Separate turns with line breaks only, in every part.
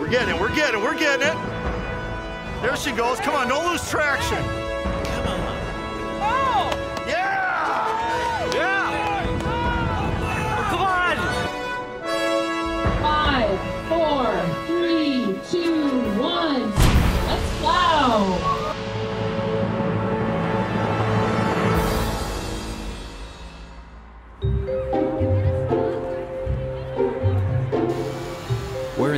We're getting it, we're getting it, we're getting it. There she goes. Come on, don't lose traction.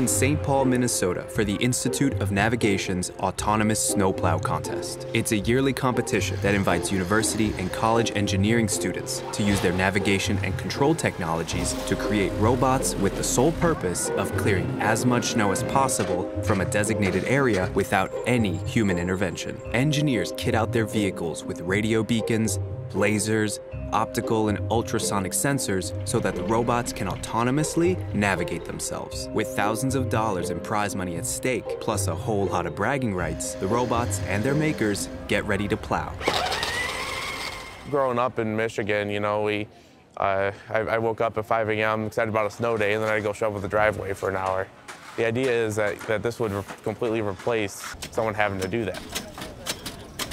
In St. Paul, Minnesota for the Institute of Navigation's Autonomous Snowplow Contest. It's a yearly competition that invites university and college engineering students to use their navigation and control technologies to create robots with the sole purpose of clearing as much snow as possible from a designated area without any human intervention. Engineers kit out their vehicles with radio beacons, lasers, optical and ultrasonic sensors so that the robots can autonomously navigate themselves. With thousands of dollars in prize money at stake, plus a whole lot of bragging rights, the robots and their makers get ready to plow.
Growing up in Michigan, you know, we, uh, I, I woke up at 5 a.m. excited about a snow day, and then I'd go shovel the driveway for an hour. The idea is that, that this would re completely replace someone having to do that.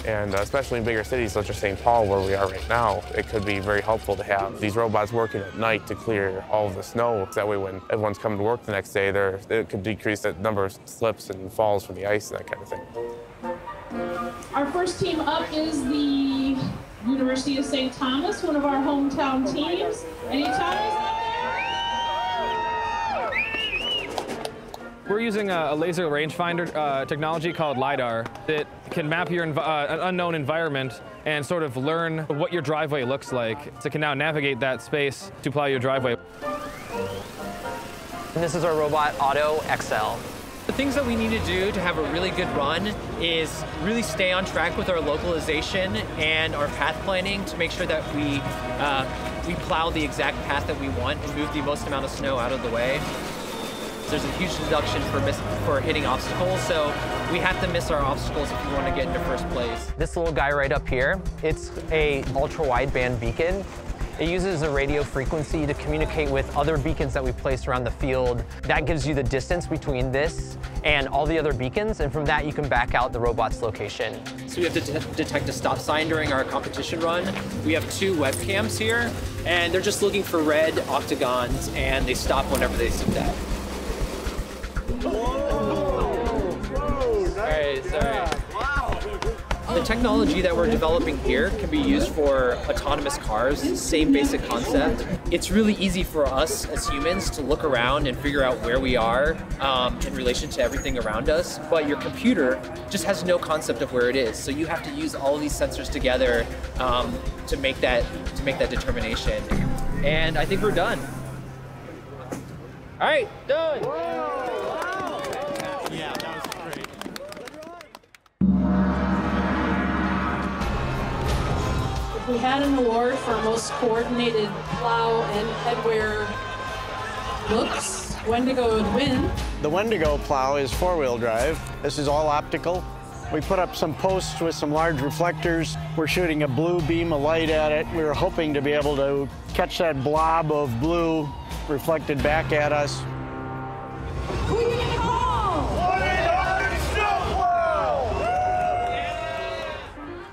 And uh, especially in bigger cities such as St. Paul, where we are right now, it could be very helpful to have these robots working at night to clear all of the snow. That way, when everyone's coming to work the next day, there it could decrease the number of slips and falls from the ice and that kind of thing.
Our first team up is the University of St. Thomas, one of our hometown teams. Any Tommies out
We're using a, a laser rangefinder uh, technology called LiDAR that can map your uh, an unknown environment and sort of learn what your driveway looks like. So it can now navigate that space to plow your driveway.
And this is our robot Auto XL.
The things that we need to do to have a really good run is really stay on track with our localization and our path planning to make sure that we uh, we plow the exact path that we want and move the most amount of snow out of the way. There's a huge deduction for miss, for hitting obstacles, so we have to miss our obstacles if we want to get into first place.
This little guy right up here, it's a ultra wideband beacon. It uses a radio frequency to communicate with other beacons that we place around the field. That gives you the distance between this and all the other beacons, and from that you can back out the robot's location.
So we have to de detect a stop sign during our competition run. We have two webcams here, and they're just looking for red octagons, and they stop whenever they see that. The technology that we're developing here can be used for autonomous cars, same basic concept. It's really easy for us as humans to look around and figure out where we are um, in relation to everything around us, but your computer just has no concept of where it is. So you have to use all these sensors together um, to make that to make that determination. And I think we're done. All right, done.
Yeah, that was great.
If we had an award for most coordinated plow and headwear looks, Wendigo would win.
The Wendigo plow is four-wheel drive. This is all optical. We put up some posts with some large reflectors. We're shooting a blue beam of light at it. We were hoping to be able to catch that blob of blue reflected back at us.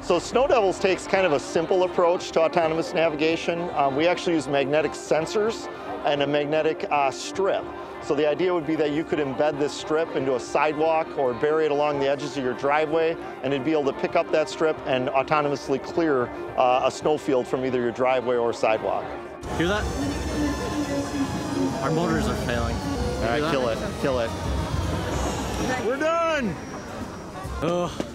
So Snow Devils takes kind of a simple approach to autonomous navigation. Um, we actually use magnetic sensors and a magnetic uh, strip. So the idea would be that you could embed this strip into a sidewalk or bury it along the edges of your driveway, and it'd be able to pick up that strip and autonomously clear uh, a snowfield from either your driveway or sidewalk.
Hear that? Our motors are failing.
All right, kill it, kill it.
We're done!
Oh,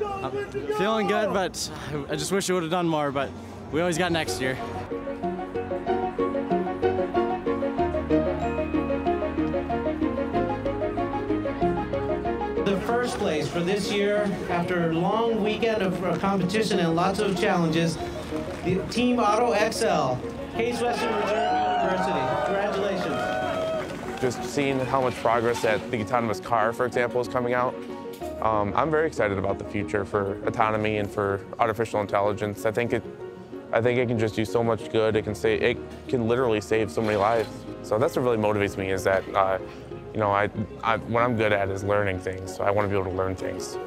I'm feeling good, but I just wish I would have done more, but we always got next year.
The first place for this year, after a long weekend of uh, competition and lots of challenges, the Team Auto XL, Case Western Reserve University.
Just seeing how much progress that the autonomous car, for example, is coming out Um, I'm very excited about the future for autonomy and for artificial intelligence. I think it, I think it can just do so much good. It can say, it can literally save so many lives. So that's what really motivates me is that, uh, you know, I, I, what I'm good at is learning things. So I want to be able to learn things.